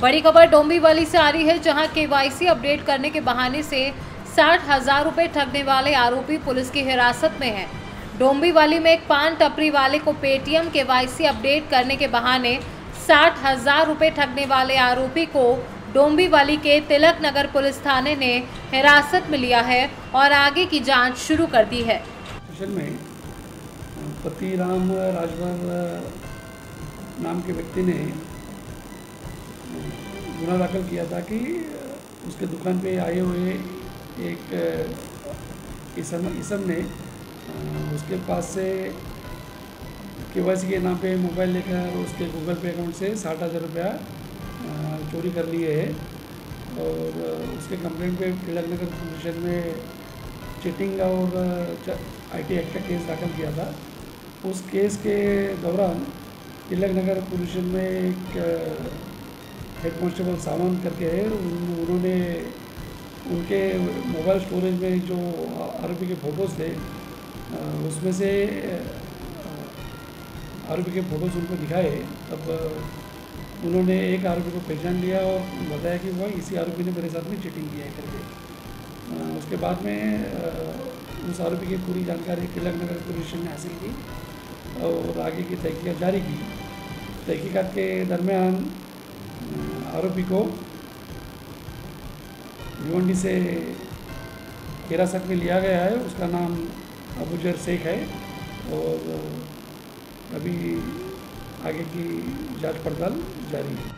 बड़ी खबर डोंबिवली से आ रही है, जहाँ केवाईसी अपडेट करने के बहाने से साठ हज़ार रुपए ठगने वाले आरोपी पुलिस की हिरासत में हैं। डोंबिवली में एक पान टपरी वाले को पेटीएम केवाईसी अपडेट करने के बहाने साठ हज़ार रुपए ठगने वाले आरोपी को डोंबिवली के तिलक नगर पुलिस थाने ने हिरासत में लिया है और आगे की जाँच शुरू कर दी है। पति राम राजभर नाम के व्यक्ति ने गुना दाखिल किया था कि उसके दुकान पे आए हुए एक इसम इसम ने उसके पास से के के नाम पे मोबाइल लेकर उसके गूगल पे अकाउंट से साठ हज़ार रुपया चोरी कर लिए है। और उसके कंप्लेंट पे तिलक नगर स्टेशन में चीटिंग और आईटी एक्ट का केस दाखिल किया था। उस केस के दौरान तिलक नगर पुलिस में एक हेड कॉन्स्टेबल सामान करके है। उन्होंने उनके मोबाइल स्टोरेज में जो आरोपी के फ़ोटोज़ थे उसमें से आरोपी के फ़ोटोज़ उनको दिखाए। तब उन्होंने एक आरोपी को पहचान लिया और बताया कि वह इसी आरोपी ने मेरे साथ में चीटिंग किया है करके। उसके बाद में उस आरोपी की पूरी जानकारी तिलक नगर पुलिस ने हासिल की और आगे की तहकीकत जारी की। तहकीकत के दरमियान आरोपी को भिवंडी से हिरासत में लिया गया है। उसका नाम अबूजर शेख है और अभी आगे की जाँच पड़ताल जारी है।